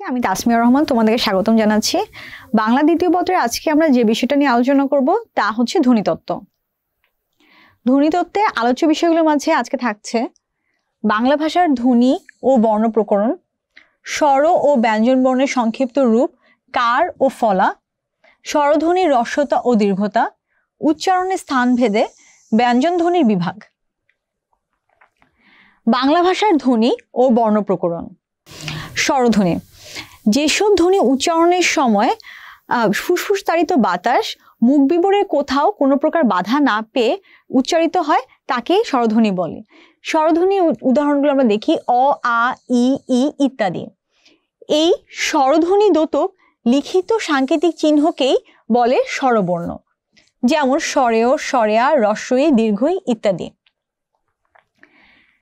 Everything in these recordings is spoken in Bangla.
আমি তাসমিয়া রহমান তোমাদেরকে স্বাগতম জানাচ্ছি। বাংলা দ্বিতীয় পত্রে আজকে আমরা যে বিষয়টা নিয়ে আলোচনা করব, তা হচ্ছে ধ্বনিতত্ত্ব। ধ্বনিতত্ত্বে আলোচ্য বিষয়গুলোর মাঝে আজকে থাকছে বাংলা ভাষার ধ্বনি ও বর্ণ প্রকরণ, স্বর ও ব্যঞ্জন বর্ণের সংক্ষিপ্ত রূপ, কার ও ফলা স্বরধ্বনির রস্যতা ও দীর্ঘতা, উচ্চারণের স্থান ভেদে ব্যঞ্জন ধ্বনির বিভাগ। বাংলা ভাষার ধ্বনি ও বর্ণ প্রকরণ। স্বরধ্বনি। যেসব ধ্বনি উচ্চারণের সময় ফুসফুস তাড়িত বাতাস, মুখ বিবরের কোথাও কোনো প্রকার বাধা না পেয়ে উচ্চারিত হয়, তাকেই স্বরধ্বনি বলে। স্বরধ্বনি উদাহরণগুলো আমরা দেখি, অ, আ, ই ই, ইত্যাদি। এই স্বরধ্বনি দোতক লিখিত সাংকেতিক চিহ্নকেই বলে স্বরবর্ণ। যেমন স্বরেয় স্বরেয়া রস্বই দীর্ঘই ইত্যাদি।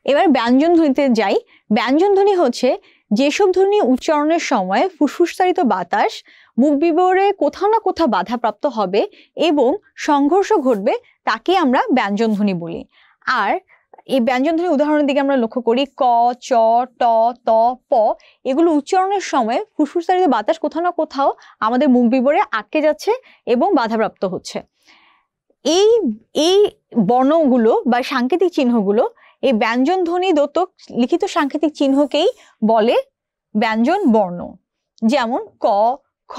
এবার ব্যঞ্জন ধ্বনিতে যাই। ব্যঞ্জন ধ্বনি হচ্ছে, যেসব ধ্বনি উচ্চারণের সময় ফুসফুসতারিত বাতাস, মুখ বিবরে কোথাও না কোথাও বাধাপ্রাপ্ত হবে এবং সংঘর্ষ ঘটবে, তাকে আমরা ব্যঞ্জন ধ্বনি বলি। আর এই ব্যঞ্জন ধ্বনি উদাহরণের দিকে আমরা লক্ষ্য করি, ক, চ, ট, ত, প, এগুলো উচ্চারণের সময় ফুসফুসতারিত বাতাস কোথাও না কোথাও আমাদের মুখ বিবরে আটকে যাচ্ছে এবং বাধাপ্রাপ্ত হচ্ছে। এই এই বর্ণগুলো বা সাংকেতিক চিহ্নগুলো এই ব্যঞ্জন ধ্বনি দত্তক লিখিত সাংকেতিক চিহ্নকেই বলে ব্যঞ্জন বর্ণ। যেমন ক খ,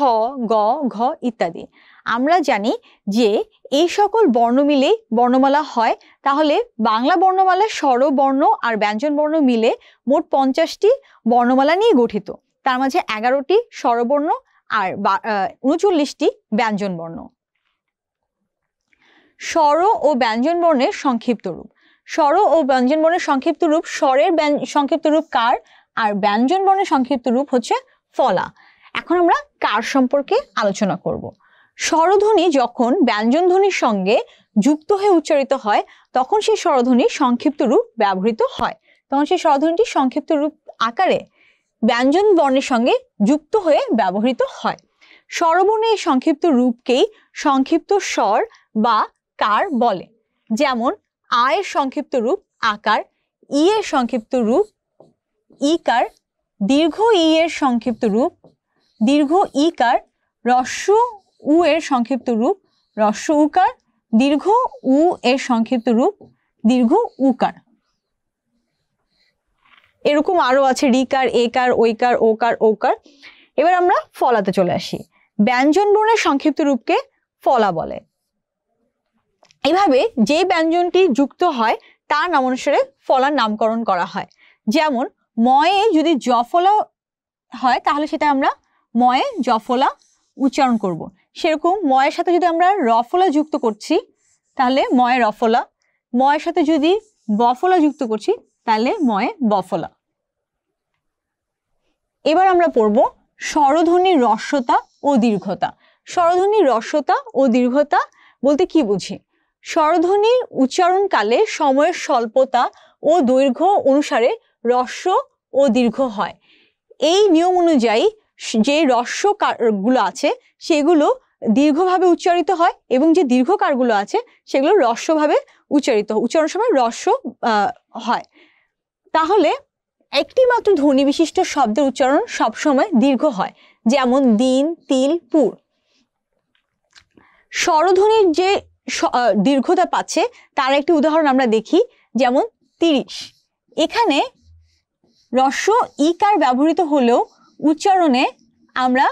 গ, ঘ ইত্যাদি। আমরা জানি যে এই সকল বর্ণ মিলেই বর্ণমালা হয়, তাহলে বাংলা বর্ণমালা স্বরবর্ণ আর ব্যঞ্জন বর্ণ মিলে মোট পঞ্চাশটি বর্ণমালা নিয়ে গঠিত। তার মাঝে এগারোটি স্বরবর্ণ আর উনচল্লিশটি ব্যঞ্জন বর্ণ। স্বর ও ব্যঞ্জন বর্ণের সংক্ষিপ্ত রূপ। স্বর ও ব্যঞ্জন বর্ণের সংক্ষিপ্ত রূপ স্বরের সংক্ষিপ্ত রূপ কার? আর ব্যঞ্জন বর্ণের সংক্ষিপ্ত রূপ হচ্ছে ফলা। এখন আমরা কার সম্পর্কে আলোচনা করব? স্বরধ্বনি যখন ব্যঞ্জন ধ্বনির সঙ্গে যুক্ত হয়ে উচ্চারিত হয়, তখন সেই স্বরধ্বনি সংক্ষিপ্ত রূপ ব্যবহৃত হয়। তখন সেই স্বরধ্বনিটি সংক্ষিপ্ত রূপ আকারে ব্যঞ্জন বর্ণের সঙ্গে যুক্ত হয়ে ব্যবহৃত হয়। স্বরবর্ণের সংক্ষিপ্ত রূপকেই সংক্ষিপ্ত স্বর বা কার বলে। যেমন, আয়ের সংক্ষিপ্ত রূপ আকার, ই এর সংক্ষিপ্ত রূপ ইকার দীর্ঘ ই এর সংক্ষিপ্ত রূপ দীর্ঘ ইকার রস্য উ এর সংক্ষিপ্ত রূপ, রস্য উকার দীর্ঘ উ এর সংক্ষিপ্ত রূপ, দীর্ঘ উকার এরকম আরও আছে রিকার একার ঐকার ওকার ওকার এবার আমরা ফলাতে চলে আসি। ব্যঞ্জন বর্ণের সংক্ষিপ্ত রূপকে ফলা বলে। এভাবে যে ব্যঞ্জনটি যুক্ত হয়, তার নাম অনুসারে ফলার নামকরণ করা হয়। যেমন, ময়ে যদি জফলা হয়, তাহলে সেটা আমরা ময়ে জফলা উচ্চারণ করব। সেরকম ময়ের সাথে যদি আমরা রফলা যুক্ত করছি, তাহলে ময়ে রফলা ময়ের সাথে যদি বফলা যুক্ত করছি, তাহলে ময়ে বফলা এবার আমরা পড়ব স্বরধ্বনির রস্যতা ও দীর্ঘতা। স্বরধ্বনির রস্যতা ও দীর্ঘতা বলতে কি বুঝি? স্বরধ্বনির উচ্চারণকালে সময়ের স্বল্পতা ও দৈর্ঘ্য অনুসারে রস্য ও দীর্ঘ হয়। এই নিয়ম অনুযায়ী যে রস্যগুলো আছে, সেগুলো দীর্ঘভাবে উচ্চারিত হয় এবং যে দীর্ঘকারগুলো আছে, সেগুলো রস্যভাবে উচ্চারিত, উচ্চারণ সময় রস্য হয়। তাহলে একটি মাত্র ধ্বনি বিশিষ্ট শব্দের উচ্চারণ সবসময় দীর্ঘ হয়, যেমন দিন, তিল, পুর। স্বরধ্বনির যে দীর্ঘতা পাচ্ছে, তার একটি উদাহরণ আমরা দেখি, যেমন তিরিশ। এখানে রস্য ইকার ব্যবহৃত হলেও উচ্চারণে আমরা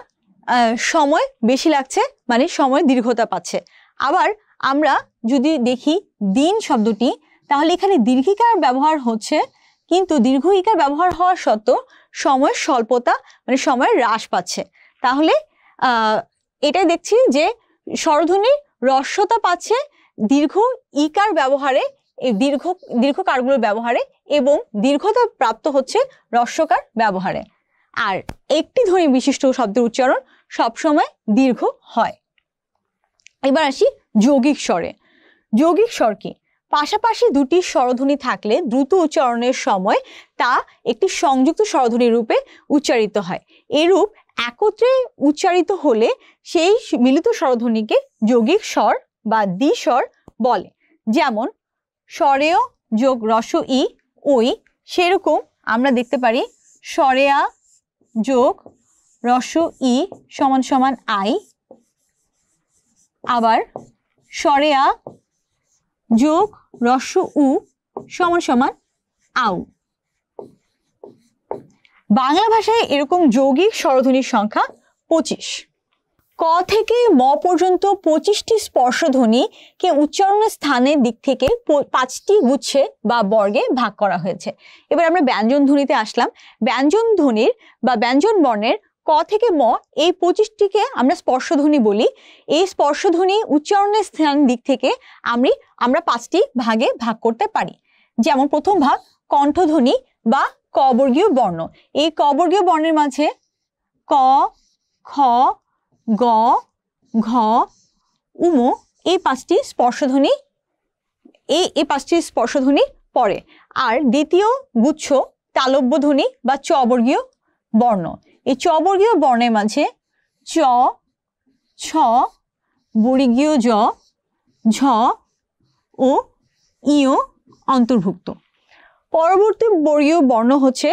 সময় বেশি লাগছে মানে সময় দীর্ঘতা পাচ্ছে। আবার আমরা যদি দেখি দিন শব্দটি, তাহলে এখানে দীর্ঘিকার ব্যবহার হচ্ছে, কিন্তু দীর্ঘ ইকার ব্যবহার হওয়া সত্ত্বেও সময়ের স্বল্পতা মানে সময় হ্রাস পাচ্ছে। তাহলে এটাই দেখছি যে স্বরধ্বনির রস্যতা পাচ্ছে দীর্ঘ ইকার ব্যবহারে দীর্ঘ দীর্ঘকারগুলোর ব্যবহারে এবং দীর্ঘতা প্রাপ্ত হচ্ছে রস্যকার ব্যবহারে। আর একটি ধ্বনি বিশিষ্ট শব্দের উচ্চারণ সবসময় দীর্ঘ হয়। এবার আসি যৌগিক স্বরে। যৌগিক স্বর কি? পাশাপাশি দুটি স্বরধ্বনি থাকলে দ্রুত উচ্চারণের সময় তা একটি সংযুক্ত স্বরধ্বনি রূপে উচ্চারিত হয়। এরূপ একত্রে উচ্চারিত হলে সেই মিলিত স্বরধ্বনিকে যৌগিক স্বর বা দ্বিস্বর বলে। যেমন, স্বরেয় যোগ রস ই ওই সেরকম আমরা দেখতে পারি স্বরেয়া যোগ রস ই সমান সমান আই। আবার সরেয়া যোগ রস উ সমান সমান আউ। বাংলা ভাষায় এরকম যৌগিক স্বরধ্বনির সংখ্যা পঁচিশ। ক থেকে ম পর্যন্ত পঁচিশটি স্পর্শধ্বনিকে উচ্চারণের স্থানের দিক থেকে পাঁচটি গুচ্ছে বা বর্গে ভাগ করা হয়েছে। এবার আমরা ব্যঞ্জন ধ্বনিতে আসলাম। ব্যঞ্জন ধ্বনির বা ব্যঞ্জন বর্ণের ক থেকে ম এই পঁচিশটিকে আমরা স্পর্শধ্বনি বলি। এই স্পর্শধ্বনি উচ্চারণের স্থান দিক থেকে আমি, আমরা পাঁচটি ভাগে ভাগ করতে পারি। যেমন প্রথম ভাগ কণ্ঠধ্বনি বা কবর্গীয় বর্ণ। এই কবর্গীয় বর্ণের মাঝে ক, খ গ, ঘ, উম, এই পাঁচটি স্পর্শধ্বনি, এই এই পাঁচটি স্পর্শধ্বনি পরে আর দ্বিতীয় গুচ্ছ তালব্যধ্বনি বা চবর্গীয় বর্ণ। এই চবর্গীয় বর্ণের মাঝে চ, ছ, বর্গীয় জ, ঝ ও ইও অন্তর্ভুক্ত। পরবর্তী বর্গীয় বর্ণ হচ্ছে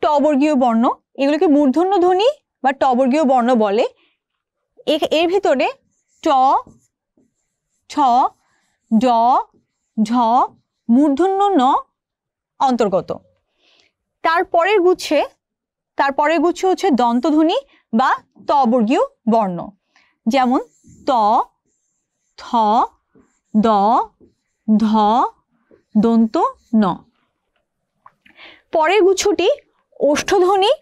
টবর্গীয় বর্ণ। এগুলোকে মূর্ধন্য ধ্বনি বা টবর্গীয় বর্ণ বলে। এর ভিতরে ট ছ ড, ঝ, মূর্ধন্য, ন অন্তর্গত। তারপরের গুচ্ছে তারপরের গুচ্ছ হচ্ছে দন্তধ্বনি বা তবর্গীয় বর্ণ। যেমন ত, থ, দ, ধ, দন্ত, ন। পরের গুচ্ছটি ওষ্ঠধ্বনি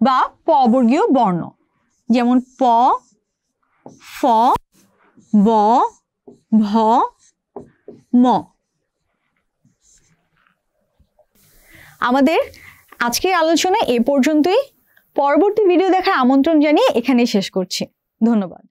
বা পবর্গীয় বর্ণ। যেমন প ব ভ ম। আমাদের আজকের আলোচনা এ পর্যন্তই। পরবর্তী ভিডিও দেখার আমন্ত্রণ জানিয়ে এখানেই শেষ করছি। ধন্যবাদ।